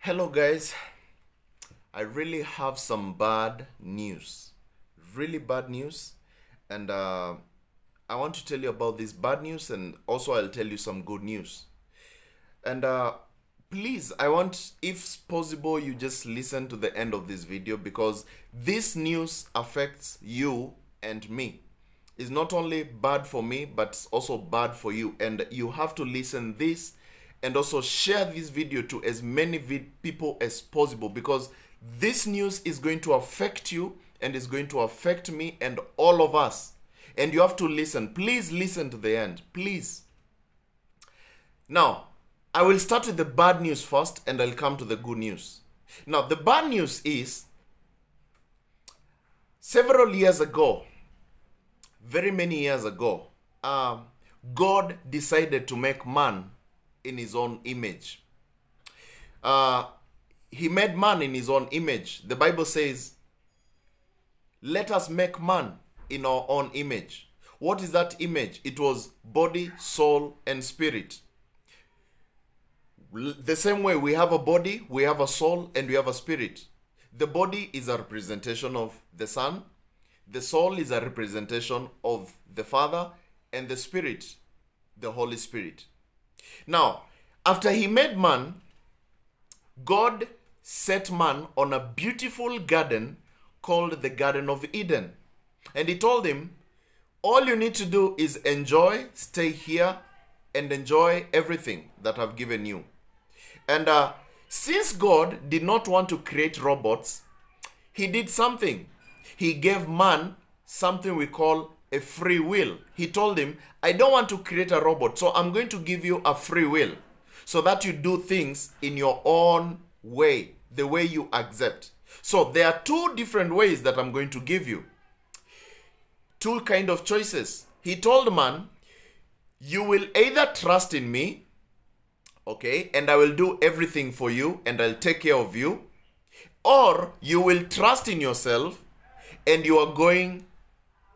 Hello, guys. I really have some bad news. Really bad news. And uh, I want to tell you about this bad news, and also I'll tell you some good news. And uh, please, I want, if possible, you just listen to the end of this video because this news affects you and me. It's not only bad for me, but it's also bad for you. And you have to listen this and also share this video to as many people as possible because this news is going to affect you and is going to affect me and all of us. And you have to listen. Please listen to the end. Please. Now, I will start with the bad news first and I'll come to the good news. Now, the bad news is several years ago, very many years ago, um, God decided to make man in his own image. Uh, he made man in his own image. The Bible says, Let us make man in our own image. What is that image? It was body, soul, and spirit. The same way we have a body, we have a soul, and we have a spirit. The body is a representation of the Son, the soul is a representation of the Father, and the spirit, the Holy Spirit. Now, after he made man, God set man on a beautiful garden called the Garden of Eden. And he told him, All you need to do is enjoy, stay here, and enjoy everything that I've given you. And uh, since God did not want to create robots, he did something. He gave man something we call a free will. He told him, I don't want to create a robot, so I'm going to give you a free will so that you do things in your own way, the way you accept. So there are two different ways that I'm going to give you. Two kind of choices. He told man, you will either trust in me, okay, and I will do everything for you and I'll take care of you, or you will trust in yourself and you are going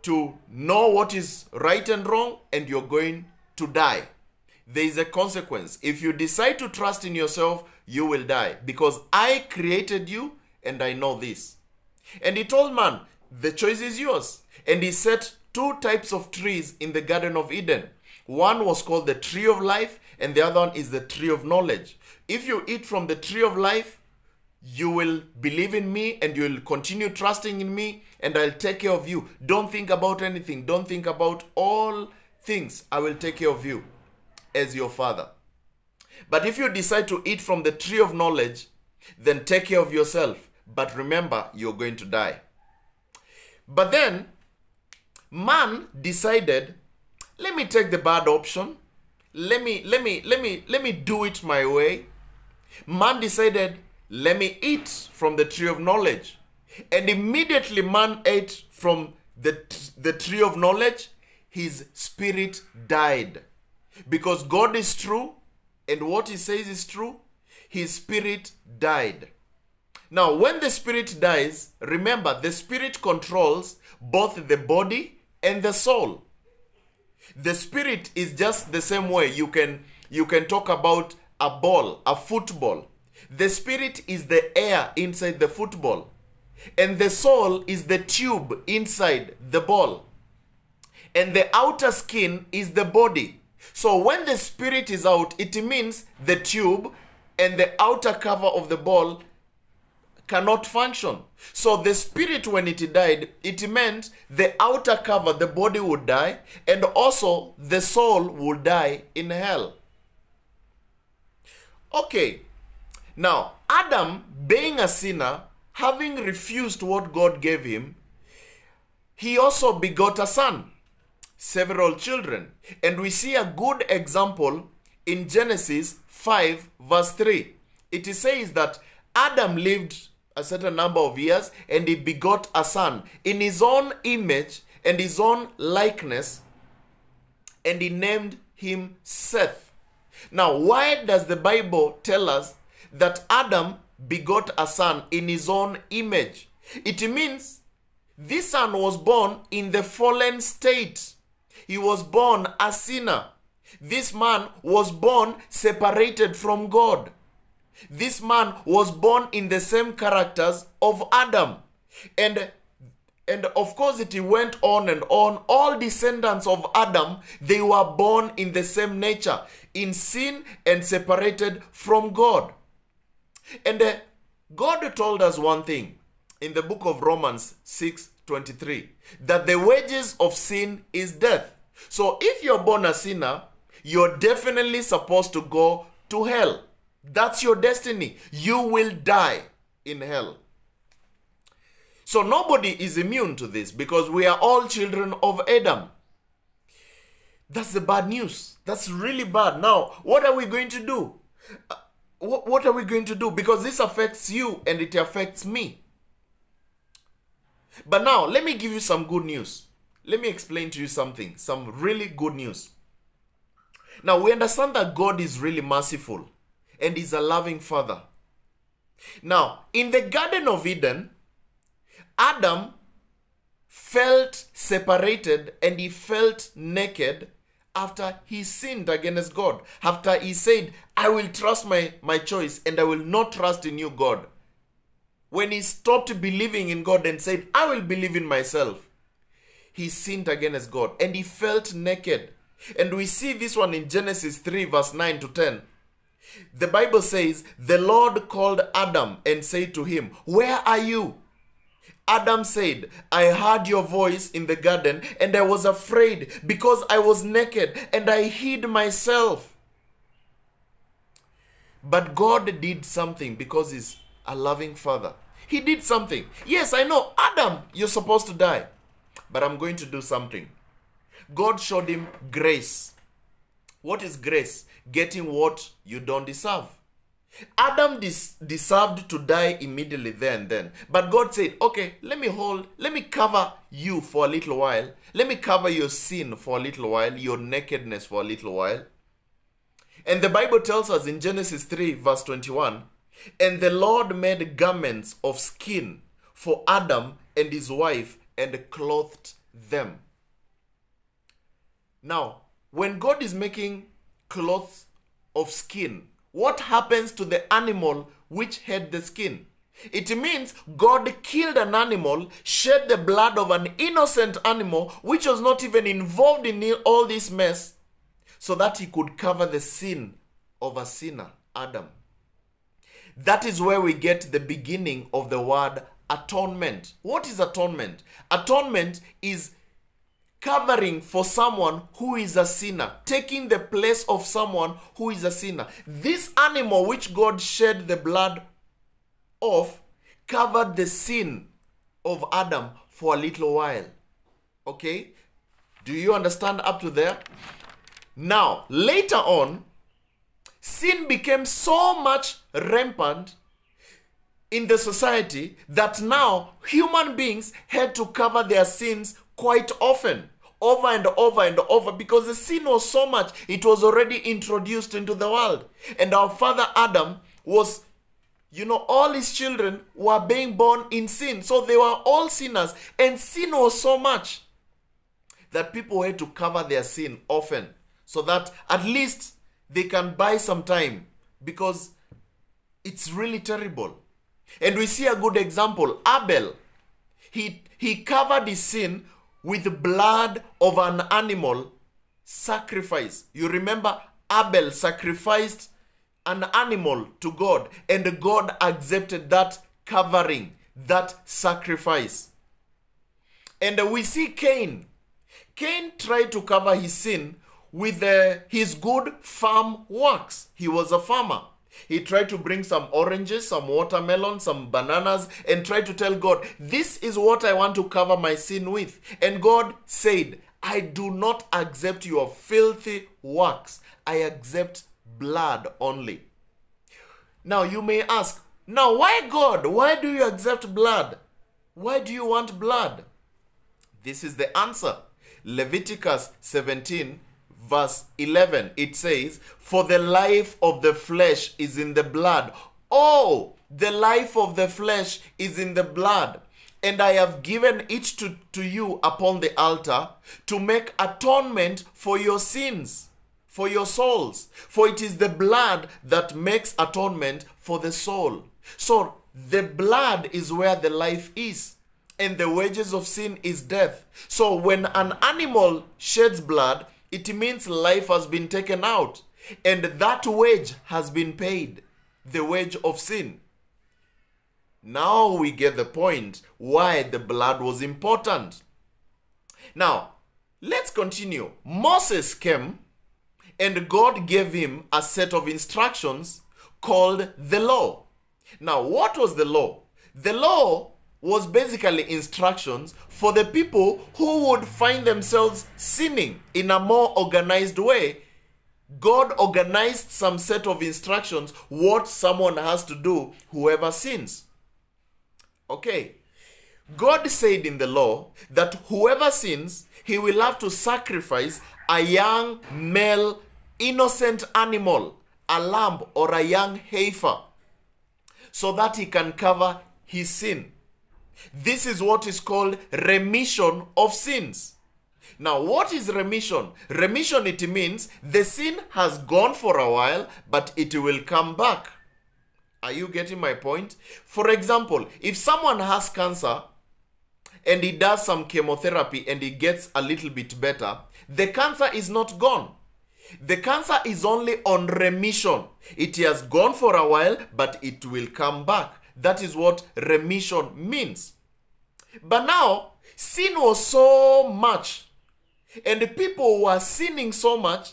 to know what is right and wrong and you're going to die. There is a consequence. If you decide to trust in yourself, you will die because I created you and I know this. And he told man, the choice is yours. And he set two types of trees in the Garden of Eden. One was called the tree of life, and the other one is the tree of knowledge. If you eat from the tree of life, you will believe in me and you will continue trusting in me and I'll take care of you. Don't think about anything. Don't think about all things. I will take care of you as your father. But if you decide to eat from the tree of knowledge, then take care of yourself. But remember, you're going to die. But then, man decided, let me take the bad option. Let me, let me, let me, let me do it my way. Man decided, let me eat from the tree of knowledge. And immediately man ate from the, the tree of knowledge, his spirit died. Because God is true and what he says is true, his spirit died. Now, when the spirit dies, remember the spirit controls both the body and the soul. The spirit is just the same way you can you can talk about a ball, a football. The spirit is the air inside the football, and the soul is the tube inside the ball. And the outer skin is the body. So when the spirit is out, it means the tube and the outer cover of the ball cannot function. So the spirit, when it died, it meant the outer cover, the body would die, and also the soul would die in hell. Okay, now Adam, being a sinner, having refused what God gave him, he also begot a son, several children. And we see a good example in Genesis 5, verse 3. It says that Adam lived a certain number of years and he begot a son in his own image and his own likeness, and he named him Seth. Now, why does the Bible tell us that Adam begot a son in his own image? It means this son was born in the fallen state. He was born a sinner. This man was born separated from God. This man was born in the same characters of Adam. And and of course it went on and on all descendants of adam they were born in the same nature in sin and separated from god and uh, god told us one thing in the book of romans 6 23 that the wages of sin is death so if you're born a sinner you're definitely supposed to go to hell that's your destiny you will die in hell so nobody is immune to this because we are all children of Adam. That's the bad news. That's really bad. Now, what are we going to do? What, what are we going to do? Because this affects you and it affects me. But now, let me give you some good news. Let me explain to you something, some really good news. Now, we understand that God is really merciful and is a loving Father. Now, in the Garden of Eden, Adam felt separated and he felt naked after he sinned against God. After he said, I will trust my, my choice and I will not trust in you, God. When he stopped believing in God and said, I will believe in myself, he sinned against God and he felt naked. And we see this one in Genesis 3, verse 9 to 10. The Bible says, The Lord called Adam and said to him, Where are you? Adam said, I heard your voice in the garden and I was afraid because I was naked and I hid myself. But God did something because He's a loving Father. He did something. Yes, I know, Adam, you're supposed to die. But I'm going to do something. God showed him grace. What is grace? Getting what you don't deserve. Adam des- deserved to die immediately there and then. But God said, okay, let me hold, let me cover you for a little while. Let me cover your sin for a little while, your nakedness for a little while. And the Bible tells us in Genesis 3, verse 21 And the Lord made garments of skin for Adam and his wife and clothed them. Now, when God is making clothes of skin, what happens to the animal which had the skin? It means God killed an animal, shed the blood of an innocent animal which was not even involved in all this mess, so that he could cover the sin of a sinner, Adam. That is where we get the beginning of the word atonement. What is atonement? Atonement is covering for someone who is a sinner, taking the place of someone who is a sinner. This animal which God shed the blood of covered the sin of Adam for a little while. Okay? Do you understand up to there? Now, later on, sin became so much rampant in the society that now human beings had to cover their sins quite often over and over and over because the sin was so much it was already introduced into the world. And our father adam was you know all his children were being born in sin. So they were all sinners and sin was so much that people had to cover their sin often so that at least they can buy some time because it's really terrible. And we see a good example. Abel he he covered his sin with blood of an animal sacrifice. You remember Abel sacrificed an animal to God, and God accepted that covering, that sacrifice. And we see Cain. Cain tried to cover his sin with uh, his good farm works. He was a farmer. He tried to bring some oranges, some watermelon, some bananas, and tried to tell God, This is what I want to cover my sin with. And God said, I do not accept your filthy works. I accept blood only. Now you may ask, now why God? Why do you accept blood? Why do you want blood? This is the answer. Leviticus 17 verse 11, it says, For the life of the flesh is in the blood. Oh, the life of the flesh is in the blood. And I have given it to, to you upon the altar to make atonement for your sins. for your souls. For it is the blood that makes atonement for the soul. So the blood is where the life is. And the wages of sin is death. So when an animal sheds blood, it means life has been taken out. And that wage has been paid. The wage of sin. Now we get the point why the blood was important. Now, let's continue. Moses came and God gave him a set of instructions called the law. Now, what was the law? The law was basically instructions for the people who would find themselves sinning in a more organized way. God organized some set of instructions what someone has to do whoever sins. Okay. God said in the law that whoever sins, he will have to sacrifice a young male innocent animal, a lamb or a young heifer, so that he can cover his sin. This is what is called remission of sins. Now, what is remission? Remission, it means the sin has gone for a while, but it will come back. Are you getting my point? For example, if someone has cancer and he does some chemotherapy and he gets a little bit better, the cancer is not gone. The cancer is only on remission. It has gone for a while, but it will come back. That is what remission means. But now, sin was so much, and the people were sinning so much,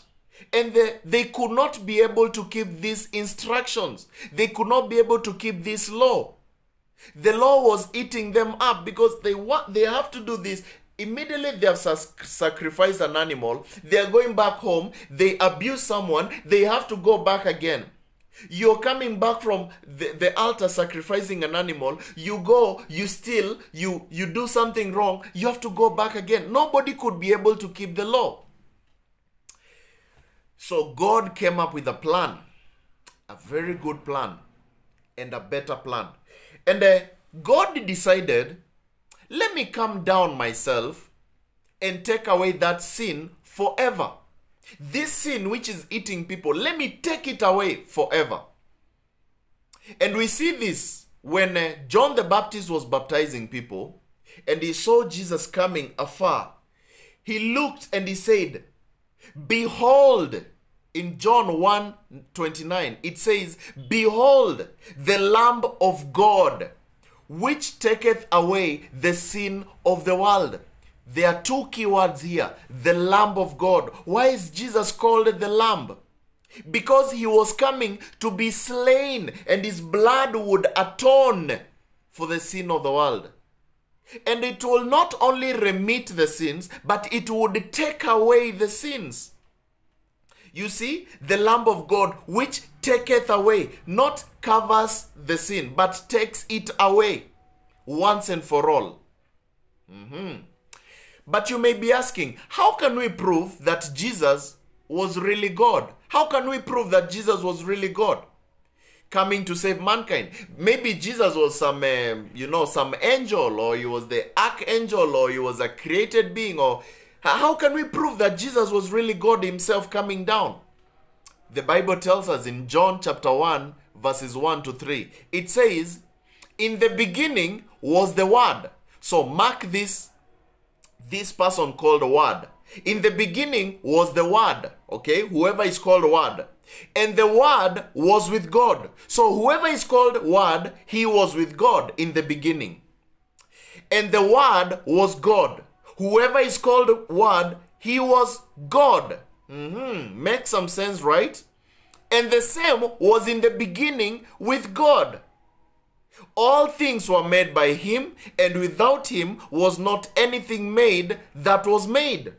and they, they could not be able to keep these instructions. They could not be able to keep this law. The law was eating them up because they want they have to do this immediately they have sacrificed an animal they are going back home they abuse someone they have to go back again you're coming back from the, the altar sacrificing an animal. You go you steal you you do something wrong. You have to go back again. Nobody could be able to keep the law. So god came up with a plan a very good plan and a better plan. And uh, god decided let me come down myself and take away that sin forever. This sin which is eating people, let me take it away forever. And we see this when uh, John the Baptist was baptizing people and he saw Jesus coming afar. He looked and he said, Behold, in John 1 29, it says, Behold, the Lamb of God which taketh away the sin of the world. There are two keywords here the Lamb of God. Why is Jesus called the Lamb? Because he was coming to be slain and his blood would atone for the sin of the world. And it will not only remit the sins, but it would take away the sins. You see, the Lamb of God, which taketh away, not covers the sin, but takes it away once and for all. Mm-hmm. But you may be asking, how can we prove that Jesus was really God? How can we prove that Jesus was really God? Coming to save mankind. Maybe Jesus was some, uh, you know, some angel, or he was the archangel, or he was a created being, or how can we prove that Jesus was really God Himself coming down? The Bible tells us in John chapter 1, verses 1 to 3, it says, In the beginning was the Word. So mark this, this person called Word. In the beginning was the Word, okay? Whoever is called Word. And the Word was with God. So whoever is called Word, he was with God in the beginning. And the Word was God whoever is called Word, he was God. Mm-hmm. Makes some sense, right? And the same was in the beginning with God. All things were made by him, and without him was not anything made that was made.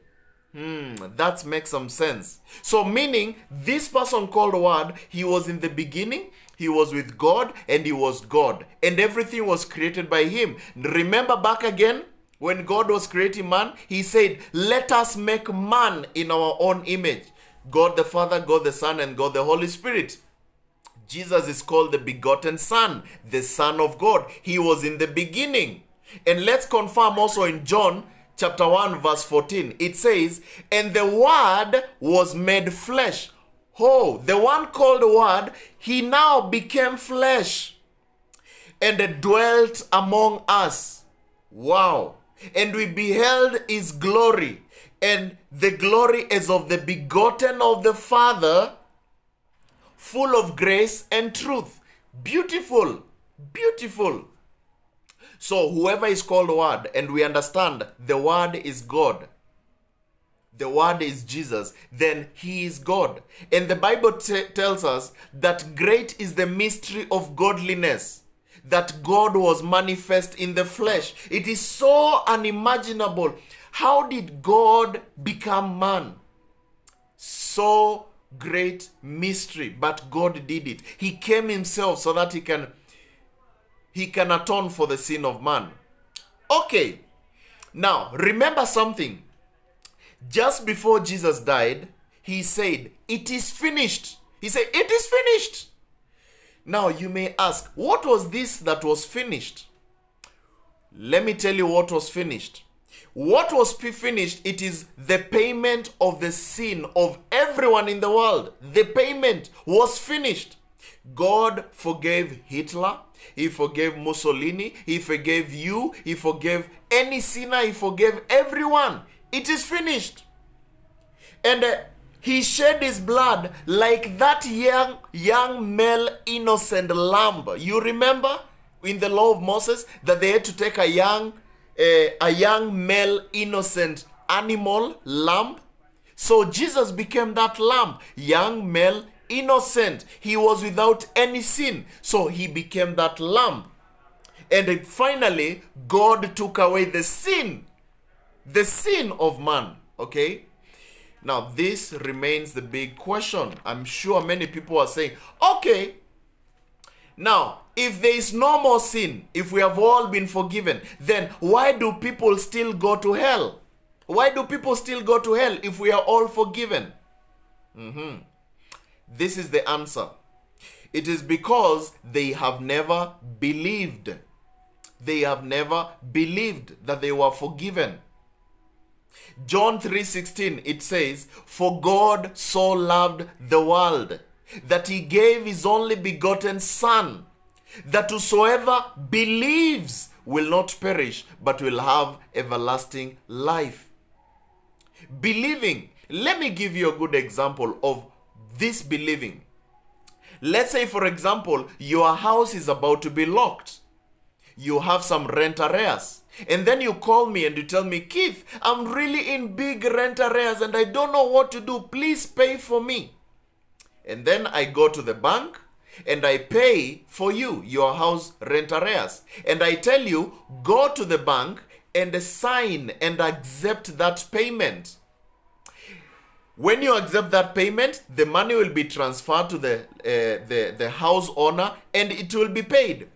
Hmm, that makes some sense. So, meaning this person called Word, he was in the beginning, he was with God, and he was God, and everything was created by him. Remember back again when God was creating man, he said, Let us make man in our own image. God the Father, God the Son, and God the Holy Spirit. Jesus is called the begotten Son, the Son of God. He was in the beginning. And let's confirm also in John chapter 1, verse 14, it says, And the Word was made flesh. Oh, the one called Word, he now became flesh and dwelt among us. Wow. And we beheld his glory, and the glory is of the begotten of the Father, full of grace and truth. Beautiful, beautiful. So, whoever is called Word, and we understand the Word is God, the Word is Jesus, then He is God. And the Bible tells us that great is the mystery of godliness, that God was manifest in the flesh. It is so unimaginable. How did God become man? So great mystery, but God did it. He came Himself so that He can he can atone for the sin of man. Okay, now remember something. Just before Jesus died, he said, It is finished. He said, It is finished. Now you may ask, What was this that was finished? Let me tell you what was finished. What was finished? It is the payment of the sin of everyone in the world. The payment was finished. God forgave Hitler. He forgave Mussolini. He forgave you. He forgave any sinner. He forgave everyone. It is finished. And uh, he shed his blood like that young, young male innocent lamb. You remember in the law of Moses that they had to take a young, uh, a young male innocent animal lamb. So Jesus became that lamb, young male innocent. He was without any sin. So he became that lamb. And finally, God took away the sin, the sin of man. Okay? Now, this remains the big question. I'm sure many people are saying, okay, now, if there is no more sin, if we have all been forgiven, then why do people still go to hell? Why do people still go to hell if we are all forgiven? Mm-hmm. This is the answer. It is because they have never believed. They have never believed that they were forgiven. John 3:16 it says, "For God so loved the world that he gave his only begotten son, that whosoever believes will not perish but will have everlasting life." Believing. Let me give you a good example of this believing. Let's say, for example, your house is about to be locked. You have some rent arrears. And then you call me and you tell me, Keith, I'm really in big rent arrears and I don't know what to do. Please pay for me. And then I go to the bank and I pay for you your house rent arrears. And I tell you, go to the bank and sign and accept that payment. When you accept that payment, the money will be transferred to the, uh, the, the house owner and it will be paid.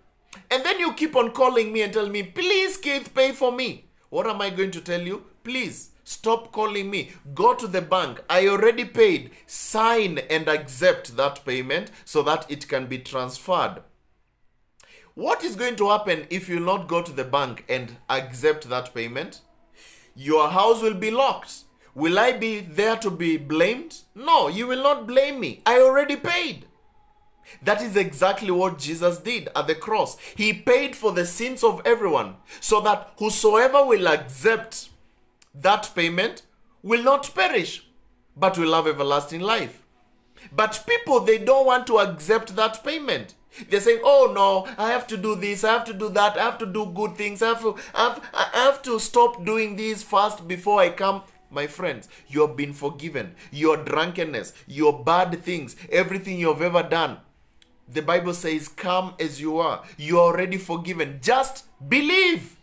And then you keep on calling me and tell me, please, Keith, pay for me. What am I going to tell you? Please stop calling me. Go to the bank. I already paid. Sign and accept that payment so that it can be transferred. What is going to happen if you not go to the bank and accept that payment? Your house will be locked. Will I be there to be blamed? No, you will not blame me. I already paid. That is exactly what Jesus did at the cross. He paid for the sins of everyone so that whosoever will accept that payment will not perish but will have everlasting life. But people, they don't want to accept that payment. They're saying, oh no, I have to do this, I have to do that, I have to do good things, I have to, I have, I have to stop doing this fast before I come. My friends, you have been forgiven. Your drunkenness, your bad things, everything you have ever done, the Bible says, Come as you are. You are already forgiven. Just believe.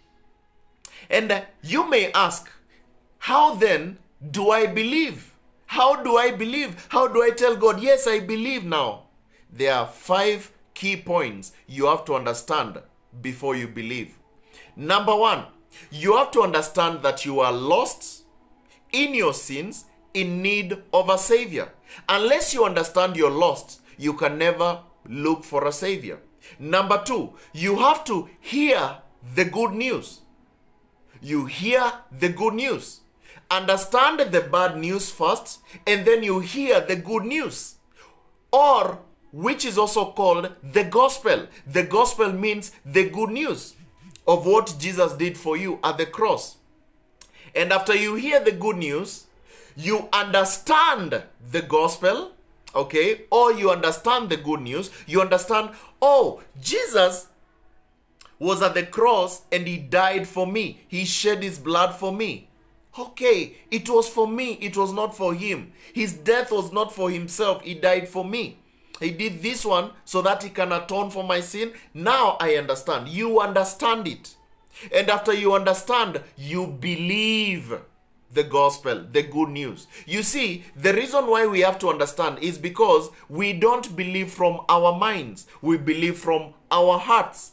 And you may ask, How then do I believe? How do I believe? How do I tell God, Yes, I believe now? There are five key points you have to understand before you believe. Number one, you have to understand that you are lost in your sins, in need of a Savior. Unless you understand you're lost, you can never look for a savior. Number two, you have to hear the good news. you hear the good news. Understand the bad news first, and then you hear the good news. Or, which is also called the gospel. The gospel means the good news of what Jesus did for you at the cross. And after you hear the good news, you understand the gospel, okay, or you understand the good news, you understand, oh, Jesus was at the cross and he died for me, he shed his blood for me. Okay, it was for me, it was not for him. His death was not for himself, he died for me. He did this one so that he can atone for my sin. Now I understand. You understand it. And after you understand, you believe the gospel, the good news. You see, the reason why we have to understand is because we don't believe from our minds, we believe from our hearts.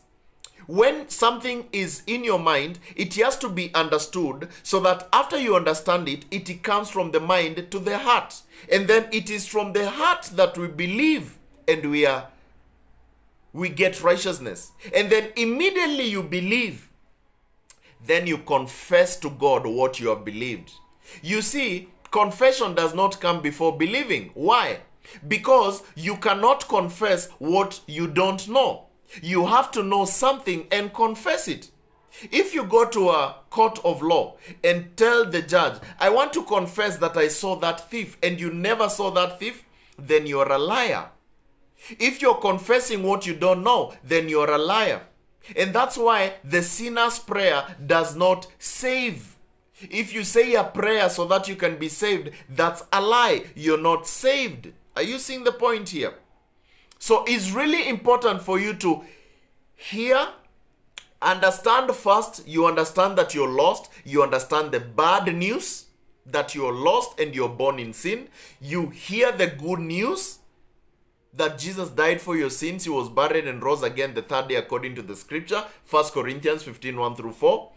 When something is in your mind, it has to be understood so that after you understand it, it comes from the mind to the heart. And then it is from the heart that we believe and we are we get righteousness. And then immediately you believe then you confess to God what you have believed. You see, confession does not come before believing. Why? Because you cannot confess what you don't know. You have to know something and confess it. If you go to a court of law and tell the judge, I want to confess that I saw that thief, and you never saw that thief, then you're a liar. If you're confessing what you don't know, then you're a liar. And that's why the sinner's prayer does not save. If you say a prayer so that you can be saved, that's a lie. You're not saved. Are you seeing the point here? So it's really important for you to hear, understand first. You understand that you're lost. You understand the bad news that you're lost and you're born in sin. You hear the good news that Jesus died for your sins, he was buried and rose again the third day according to the scripture, 1 Corinthians 15 1 through 4.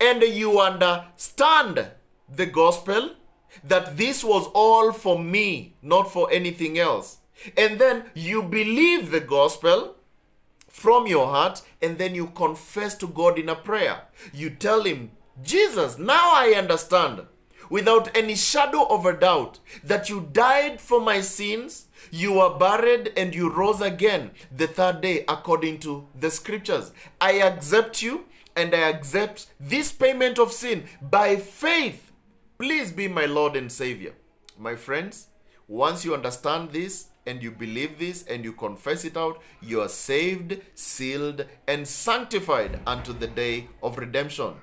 And you understand the gospel that this was all for me, not for anything else. And then you believe the gospel from your heart, and then you confess to God in a prayer. You tell Him, Jesus, now I understand without any shadow of a doubt that you died for my sins you were buried and you rose again the third day according to the scriptures. I accept you and I accept this payment of sin by faith. Please be my Lord and Savior. My friends, once you understand this and you believe this and you confess it out, you are saved, sealed, and sanctified unto the day of redemption.